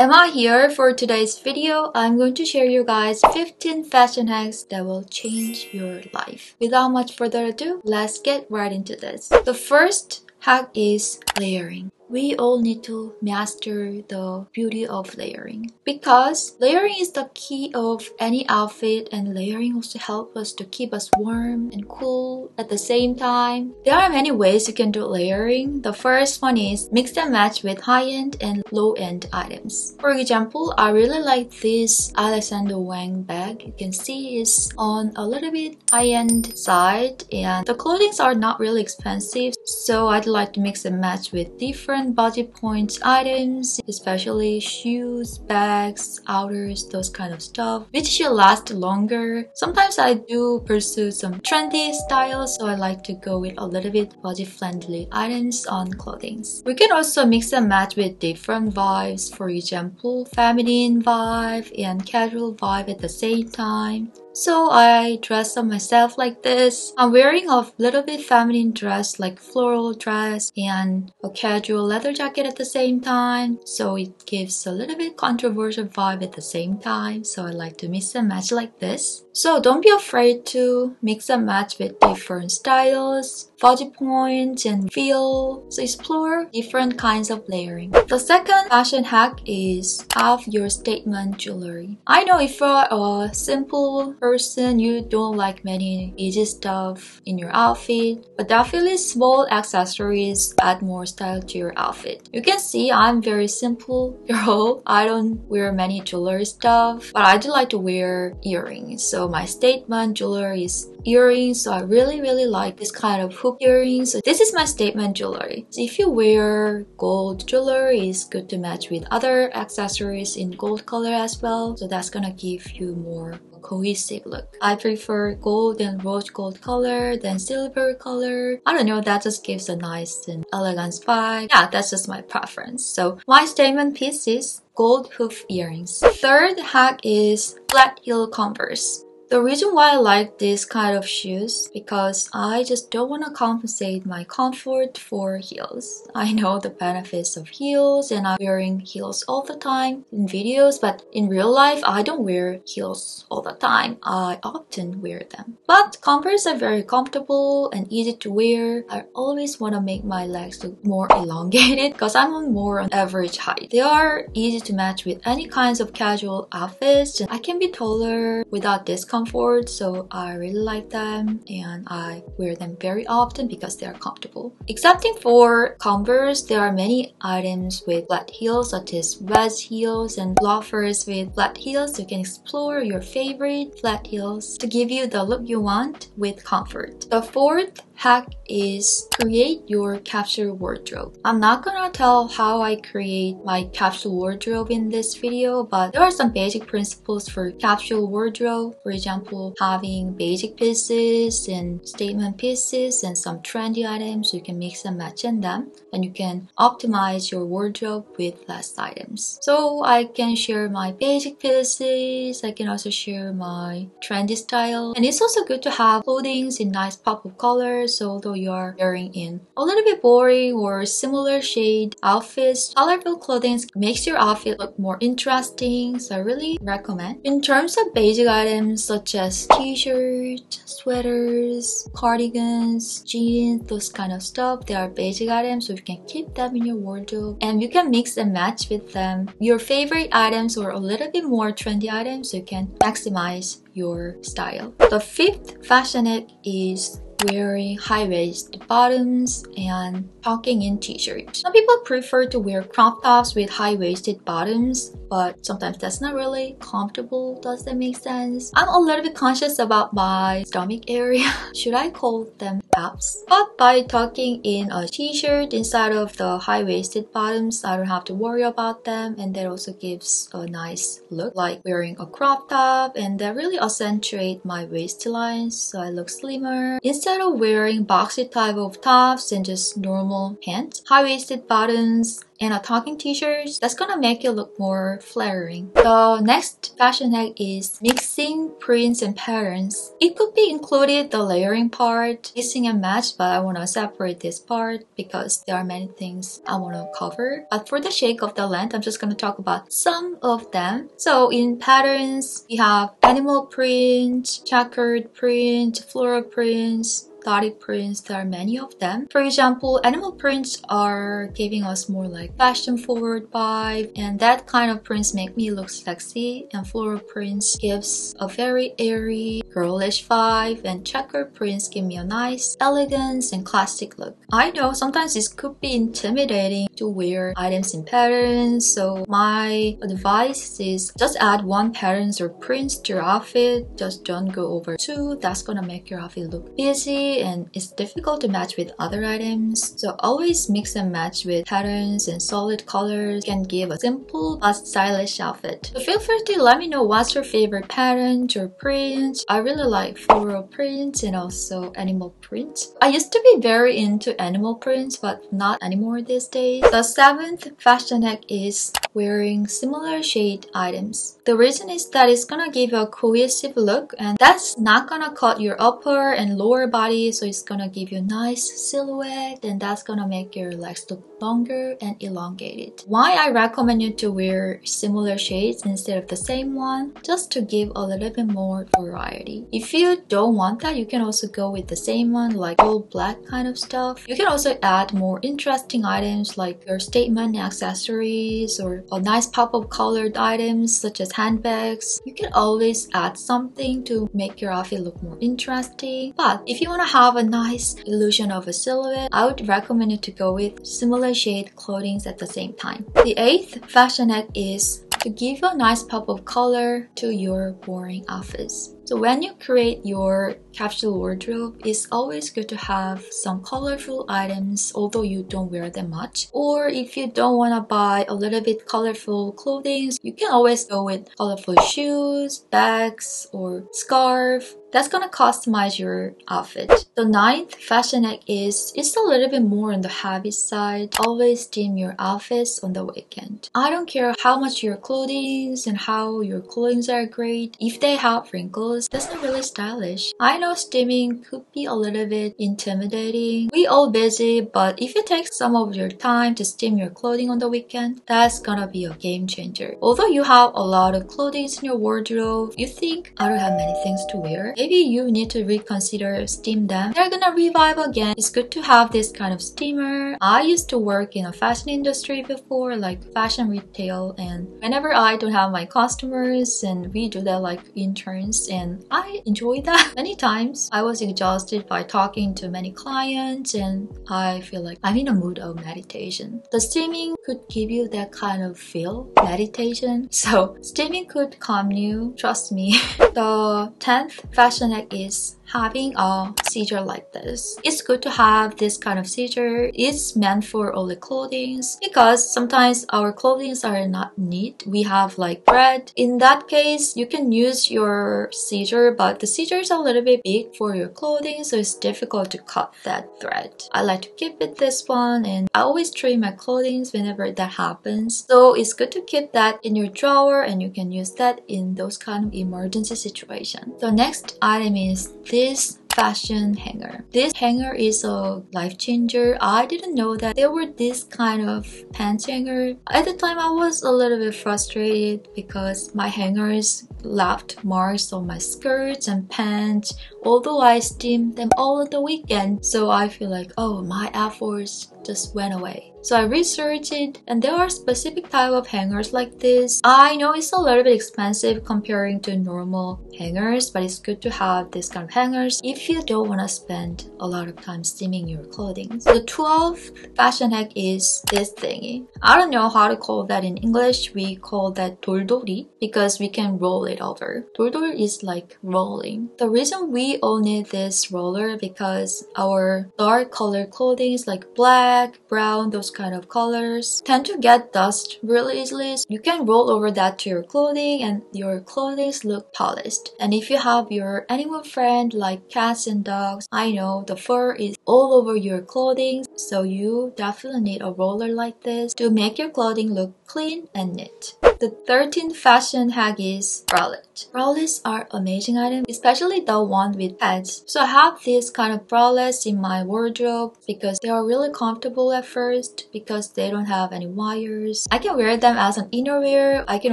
Emma here for today's video. I'm going to share you guys 15 fashion hacks that will change your life. Without much further ado, let's get right into this. The first hack is layering we all need to master the beauty of layering because layering is the key of any outfit and layering also helps us to keep us warm and cool at the same time. There are many ways you can do layering. The first one is mix and match with high-end and low-end items. For example, I really like this Alexander Wang bag. You can see it's on a little bit high-end side and the clothings are not really expensive so I'd like to mix and match with different different budget points items, especially shoes, bags, outers, those kind of stuff, which should last longer. Sometimes I do pursue some trendy styles, so I like to go with a little bit budget-friendly items on clothing. We can also mix and match with different vibes, for example, feminine vibe and casual vibe at the same time. So I dress up myself like this. I'm wearing a little bit feminine dress like floral dress and a casual leather jacket at the same time. So it gives a little bit controversial vibe at the same time. So I like to mix and match like this. So don't be afraid to mix and match with different styles budget points and feel. So explore different kinds of layering. The second fashion hack is have your statement jewelry. I know if you're a simple person, you don't like many easy stuff in your outfit, but definitely small accessories add more style to your outfit. You can see I'm very simple girl. I don't wear many jewelry stuff, but I do like to wear earrings. So my statement jewelry is earrings. So I really, really like this kind of hoop earrings. So this is my statement jewelry. So if you wear gold jewelry, it's good to match with other accessories in gold color as well. So that's gonna give you more cohesive look. I prefer gold and rose gold color than silver color. I don't know, that just gives a nice and elegant vibe. Yeah, that's just my preference. So my statement piece is gold hoop earrings. Third hack is flat heel converse. The reason why I like this kind of shoes because I just don't want to compensate my comfort for heels. I know the benefits of heels and I'm wearing heels all the time in videos but in real life I don't wear heels all the time. I often wear them. But Converse are very comfortable and easy to wear. I always want to make my legs look more elongated because I'm on more on average height. They are easy to match with any kinds of casual outfits and I can be taller without discomfort comfort so I really like them and I wear them very often because they are comfortable. Excepting for Converse, there are many items with flat heels such as wedge heels and loafers with flat heels. You can explore your favorite flat heels to give you the look you want with comfort. The fourth hack is create your capsule wardrobe. I'm not gonna tell how I create my capsule wardrobe in this video, but there are some basic principles for capsule wardrobe. For example, having basic pieces and statement pieces and some trendy items. You can mix and match in them and you can optimize your wardrobe with less items. So I can share my basic pieces. I can also share my trendy style. And it's also good to have clothing in nice pop of colors so although you're wearing in a little bit boring or similar shade outfits, colorful clothing makes your outfit look more interesting, so I really recommend. In terms of basic items such as t-shirts, sweaters, cardigans, jeans, those kind of stuff, they are basic items so you can keep them in your wardrobe and you can mix and match with them. Your favorite items or a little bit more trendy items so you can maximize your style. The fifth fashion hack is wearing high-waisted bottoms and talking in t-shirts. Some people prefer to wear crop tops with high-waisted bottoms, but sometimes that's not really comfortable. Does that make sense? I'm a little bit conscious about my stomach area. Should I call them abs? But by tucking in a t-shirt inside of the high-waisted bottoms, I don't have to worry about them and that also gives a nice look like wearing a crop top and that really accentuate my waistline so I look slimmer. Instead Instead of wearing boxy type of tops and just normal pants, high-waisted bottoms and a talking t-shirt, that's gonna make it look more flattering. The next fashion hack is mixing prints and patterns. It could be included the layering part, mixing and match, but I wanna separate this part because there are many things I wanna cover. But for the sake of the length, I'm just gonna talk about some of them. So in patterns, we have animal print, checkered print, floral prints, Dotted prints, there are many of them. For example, animal prints are giving us more like fashion forward vibe and that kind of prints make me look sexy and floral prints gives a very airy, girlish vibe and checker prints give me a nice elegance and classic look. I know sometimes this could be intimidating to wear items in patterns so my advice is just add one patterns or prints to your outfit. Just don't go over two. That's gonna make your outfit look busy and it's difficult to match with other items. So always mix and match with patterns and solid colors can give a simple but stylish outfit. So feel free to let me know what's your favorite pattern or print. I really like floral prints and also animal prints. I used to be very into animal prints but not anymore these days. The seventh fashion hack is wearing similar shade items. The reason is that it's gonna give a cohesive look and that's not gonna cut your upper and lower body so it's gonna give you a nice silhouette and that's gonna make your legs look longer and elongated. Why I recommend you to wear similar shades instead of the same one? Just to give a little bit more variety. If you don't want that, you can also go with the same one like all black kind of stuff. You can also add more interesting items like your statement accessories or a nice pop of colored items such as handbags. You can always add something to make your outfit look more interesting. But if you want to have a nice illusion of a silhouette, I would recommend you to go with similar shade clothing at the same time. The eighth fashion hack is to give a nice pop of color to your boring outfits. So when you create your capsule wardrobe, it's always good to have some colorful items although you don't wear them much. Or if you don't want to buy a little bit colorful clothing, you can always go with colorful shoes, bags, or scarf. That's gonna customize your outfit. The ninth fashion hack is it's a little bit more on the heavy side. Always steam your outfits on the weekend. I don't care how much your clothing and how your clothes are great. If they have wrinkles, that's not really stylish. I know steaming could be a little bit intimidating. We all busy, but if you take some of your time to steam your clothing on the weekend, that's gonna be a game changer. Although you have a lot of clothing in your wardrobe, you think I don't have many things to wear. Maybe you need to reconsider steam them. They're gonna revive again. It's good to have this kind of steamer. I used to work in a fashion industry before, like fashion retail, and whenever I don't have my customers and we do that like interns and and I enjoyed that. Many times I was exhausted by talking to many clients and I feel like I'm in a mood of meditation. The steaming could give you that kind of feel, meditation. So steaming could calm you, trust me. the 10th fashion hack is having a seizure like this. It's good to have this kind of seizure. It's meant for all the clothing because sometimes our clothing are not neat. We have like thread. In that case, you can use your seizure, but the seizure is a little bit big for your clothing, so it's difficult to cut that thread. I like to keep it this one and I always trim my clothing whenever that happens. So it's good to keep that in your drawer and you can use that in those kind of emergency situations. The next item is this this fashion hanger. This hanger is a life changer. I didn't know that there were this kind of pants hanger. At the time, I was a little bit frustrated because my hangers left marks on my skirts and pants, although I steamed them all the weekend. So I feel like, oh, my efforts just went away. So I researched it and there are specific type of hangers like this. I know it's a little bit expensive comparing to normal hangers, but it's good to have this kind of hangers if you don't want to spend a lot of time steaming your clothing. So the 12th fashion hack is this thingy. I don't know how to call that in English. We call that 돌돌이 because we can roll it over. 돌돌 is like rolling. The reason we all need this roller because our dark colored clothing is like black, brown, those those kind of colors tend to get dust really easily. So you can roll over that to your clothing and your clothing look polished. And if you have your animal friend like cats and dogs, I know the fur is all over your clothing. So you definitely need a roller like this to make your clothing look clean and neat. The 13th fashion hack is bralette. Bralettes are amazing items, especially the one with pads. So I have this kind of bralettes in my wardrobe because they are really comfortable at first because they don't have any wires. I can wear them as an innerwear. I can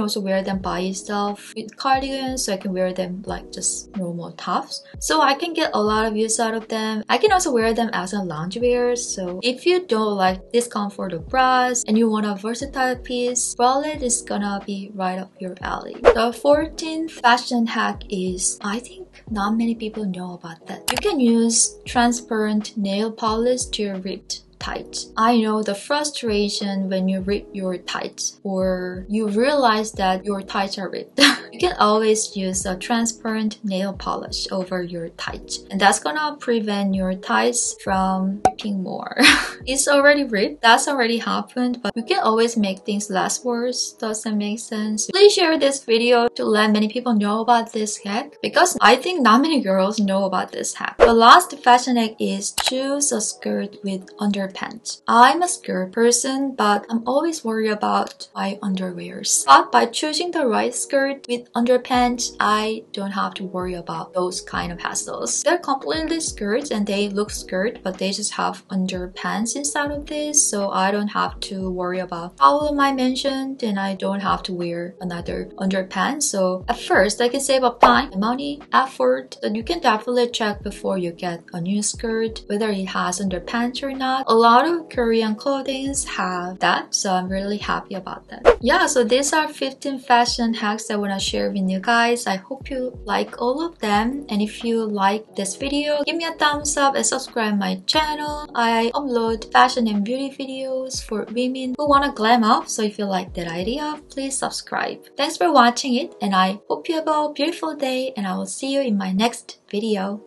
also wear them by itself with cardigans so I can wear them like just normal tops. So I can get a lot of use out of them. I can also wear them as a loungewear. So if you don't like discomfort of bras and you want a versatile piece, bralette is gonna be right up your alley. The 14th fashion hack is, I think not many people know about that. You can use transparent nail polish to rip tights. I know the frustration when you rip your tights or you realize that your tights are ripped. you can always use a transparent nail polish over your tights and that's gonna prevent your tights from ripping more. it's already ripped, that's already happened, but you can always make things less worse. Does that make sense? Please share this video to let many people know about this hack because I think not many girls know about this hack. The last fashion hack is choose a skirt with under underpants. I'm a skirt person, but I'm always worried about my underwears. But by choosing the right skirt with underpants, I don't have to worry about those kind of hassles. They're completely skirts and they look skirt, but they just have underpants inside of this, so I don't have to worry about problem I mentioned, and I don't have to wear another underpants. So at first, I can save up time, money, effort, that you can definitely check before you get a new skirt, whether it has underpants or not. A lot of Korean clothings have that, so I'm really happy about that. Yeah, so these are 15 fashion hacks that I want to share with you guys. I hope you like all of them. And if you like this video, give me a thumbs up and subscribe my channel. I upload fashion and beauty videos for women who want to glam up. So if you like that idea, please subscribe. Thanks for watching it and I hope you have a beautiful day and I will see you in my next video.